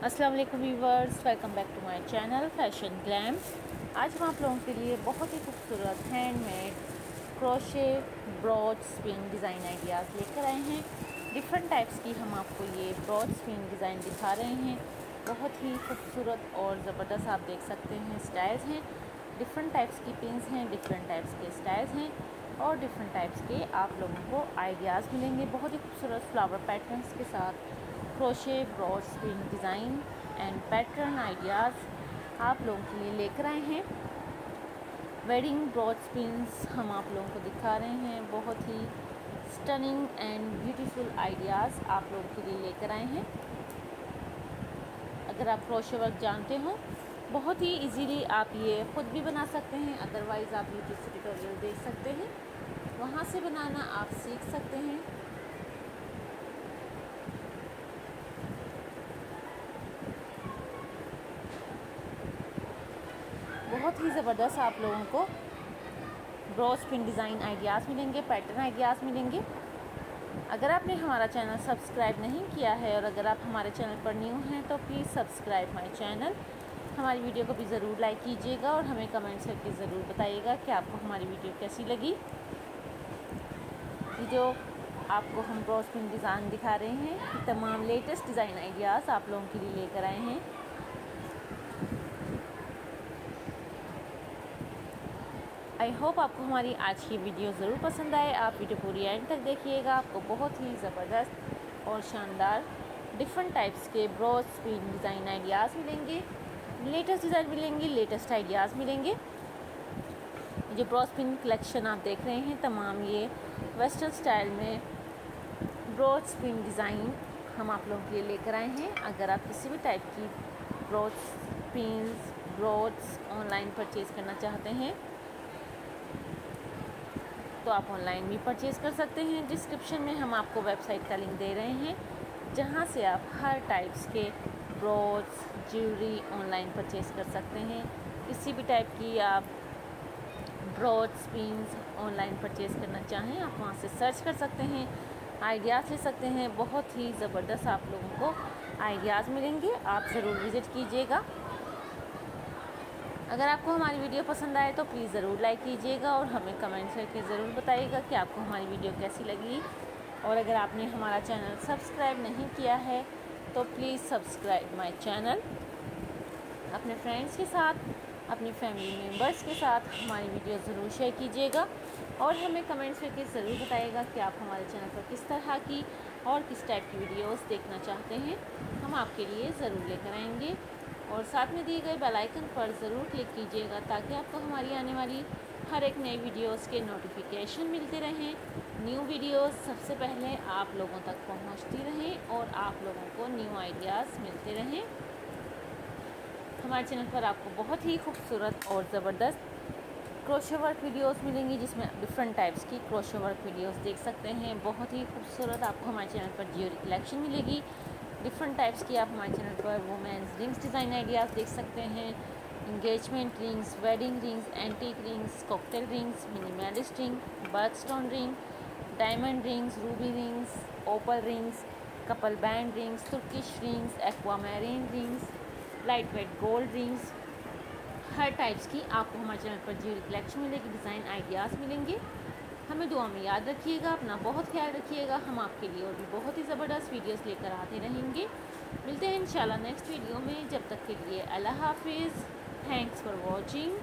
अस्सलाम वालेकुम viewers welcome back to my channel fashion glam आज हम आप लोगों के लिए बहुत ही खूबसूरत handmade crochet brooch pin design ideas लेकर आए हैं। डिफरेंट टाइप्स की हम आपको ये ब्रॉड स्पिन डिज़ाइन दिखा रहे हैं। बहुत ही खूबसूरत और ज़बरदस्त आप देख सकते हैं स्टाइल्स हैं। डिफरेंट टाइप्स की पिंस हैं डिफरेंट टाइप्स के स्टाइल्स हैं और डिफरेंट टाइप्स के आप लोगों को आइडियाज़ मिलेंगे। बहुत ही खूबसूरत फ्लावर पैटर्न्स के साथ। Crochet, brooch screen design and pattern ideas आप लोगों के लिए लेकर आए हैं। वेडिंग ब्रॉड स्पिन्स हम आप लोगों को दिखा रहे हैं। बहुत ही स्टनिंग एंड ब्यूटीफुल आइडियाज़ आप लोगों के लिए लेकर आए हैं। अगर आप क्रोशे वर्क जानते हो, बहुत ही इजीली आप ये ख़ुद भी बना सकते हैं। अदरवाइज़ आप यूट्यूब से ट्यूटोरियल देख सकते हैं। वहाँ से बनाना आप सीख सकते हैं। बहुत ही ज़बरदस्त आप लोगों को ब्रॉस पिन डिज़ाइन आइडियाज़ मिलेंगे पैटर्न आइडियाज़ मिलेंगे। अगर आपने हमारा चैनल सब्सक्राइब नहीं किया है और अगर आप हमारे चैनल पर न्यू हैं तो प्लीज़ सब्सक्राइब माई चैनल हमारी वीडियो को भी ज़रूर लाइक कीजिएगा और हमें कमेंट्स करके ज़रूर बताइएगा कि आपको हमारी वीडियो कैसी लगी। वीडियो आपको हम ब्रॉस पिन डिज़ाइन दिखा रहे हैं। तमाम लेटेस्ट डिज़ाइन आइडियाज़ आप लोगों के लिए लेकर आए हैं। आई होप आपको हमारी आज की वीडियो ज़रूर पसंद आए। आप वीडियो पूरी एंड तक देखिएगा। आपको बहुत ही ज़बरदस्त और शानदार डिफरेंट टाइप्स के ब्रॉड स्क्रीन डिज़ाइन आइडियाज़ मिलेंगे। लेटेस्ट डिज़ाइन मिलेंगे लेटेस्ट आइडियाज़ मिलेंगे। जो ब्रॉड स्पिन कलेक्शन आप देख रहे हैं, तमाम ये वेस्टर्न स्टाइल में ब्रॉड स्पिन डिज़ाइन हम आप लोगों के लिए लेकर आए हैं। अगर आप किसी भी टाइप की brooch pins brooches online purchase करना चाहते हैं तो आप ऑनलाइन भी परचेज़ कर सकते हैं। डिस्क्रिप्शन में हम आपको वेबसाइट का लिंक दे रहे हैं, जहाँ से आप हर टाइप्स के ब्रॉड्स ज्वेलरी ऑनलाइन परचेज़ कर सकते हैं। किसी भी टाइप की आप ब्रॉड स्पिन्स ऑनलाइन परचेज़ करना चाहें, आप वहाँ से सर्च कर सकते हैं। आइडियाज़ ले सकते हैं। बहुत ही ज़बरदस्त आप लोगों को आइडियाज़ मिलेंगे। आप ज़रूर विज़िट कीजिएगा। अगर आपको हमारी वीडियो पसंद आए तो प्लीज़ ज़रूर लाइक कीजिएगा और हमें कमेंट करके ज़रूर बताइएगा कि आपको हमारी वीडियो कैसी लगी। और अगर आपने हमारा चैनल सब्सक्राइब नहीं किया है तो प्लीज़ सब्सक्राइब माय चैनल। अपने फ्रेंड्स के साथ, अपनी फैमिली मेंबर्स के साथ हमारी वीडियो ज़रूर शेयर कीजिएगा और हमें कमेंट्स करके ज़रूर बताइएगा कि आप हमारे चैनल पर किस तरह की और किस टाइप की वीडियोस देखना चाहते हैं। हम आपके लिए ज़रूर लेकर आएँगे। और साथ में दिए गए बेल आइकन पर ज़रूर क्लिक कीजिएगा ताकि आपको हमारी आने वाली हर एक नई वीडियोस के नोटिफिकेशन मिलते रहें। न्यू वीडियोस सबसे पहले आप लोगों तक पहुँचती रहें और आप लोगों को न्यू आइडियाज़ मिलते रहें। हमारे चैनल पर आपको बहुत ही खूबसूरत और ज़बरदस्त क्रोशो वर्क वीडियोस मिलेंगी, जिसमें डिफरेंट टाइप्स की क्रोशो वर्क वीडियोस देख सकते हैं। बहुत ही खूबसूरत आपको हमारे चैनल पर ज्वेलरी कलेक्शन मिलेगी। डिफरेंट टाइप्स की आप हमारे चैनल पर वुमेंस रिंग्स डिज़ाइन आइडियाज़ देख सकते हैं engagement rings wedding rings antique rings cocktail rings minimalist ring birthstone ring diamond rings ruby rings opal rings couple band rings Turkish rings aquamarine rings lightweight gold rings हर types की आपको हमारे channel पर jewellery collection मिलेगी design ideas मिलेंगे। हमें दुआ में याद रखिएगा, अपना बहुत ख्याल रखिएगा। हम आपके लिए और भी बहुत ही ज़बरदस्त वीडियोस लेकर आते रहेंगे। मिलते हैं इंशाल्लाह नेक्स्ट वीडियो में। जब तक के लिए अल्लाह हाफिज़। Thanks for watching